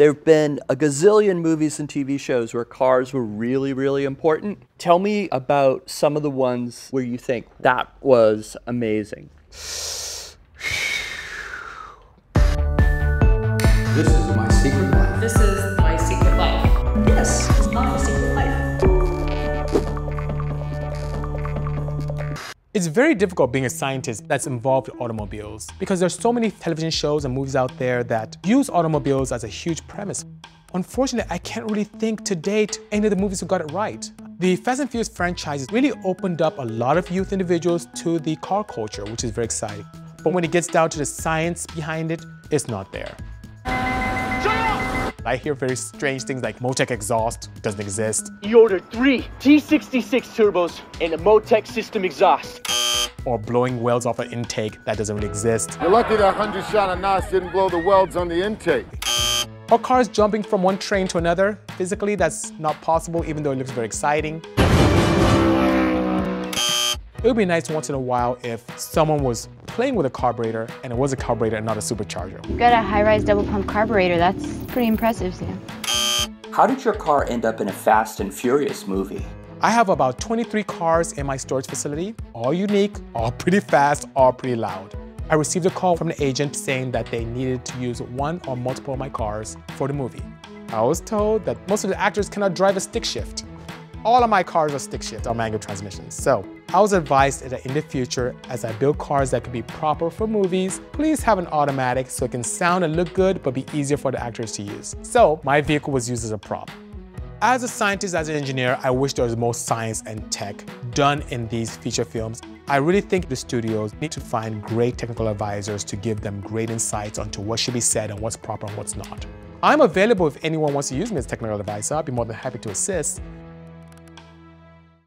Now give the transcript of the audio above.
There have been a gazillion movies and TV shows where cars were really, really important. Tell me about some of the ones where you think that was amazing. This is my secret life. This is It's very difficult being a scientist that's involved in automobiles because there's so many television shows and movies out there that use automobiles as a huge premise. Unfortunately, I can't really think to date any of the movies who got it right. The Fast and Furious franchise really opened up a lot of youth individuals to the car culture, which is very exciting. But when it gets down to the science behind it, it's not there. I hear very strange things like Motec exhaust doesn't exist, He ordered three T66 turbos and a Motec system exhaust. or blowing welds off an intake that doesn't really exist, You're lucky that 100 shot of NOS didn't blow the welds on the intake. or cars jumping from one train to another. Physically, that's not possible, even though it looks very exciting. It would be nice once in a while if someone was playing with a carburetor and it was a carburetor and not a supercharger. You've got a high-rise double pump carburetor. That's pretty impressive, Sam. How did your car end up in a Fast and Furious movie? I have about 23 cars in my storage facility, all unique, all pretty fast, all pretty loud. I received a call from the agent saying that they needed to use one or multiple of my cars for the movie. I was told that most of the actors cannot drive a stick shift. All of my cars are stick shift or manual transmissions. So I was advised that in the future, as I build cars that could be proper for movies, please have an automatic so it can sound and look good, but be easier for the actors to use. So my vehicle was used as a prop. As a scientist, as an engineer, I wish there was more science and tech done in these feature films. I really think the studios need to find great technical advisors to give them great insights onto what should be said and what's proper and what's not. I'm available if anyone wants to use me as technical advisor. I'd be more than happy to assist.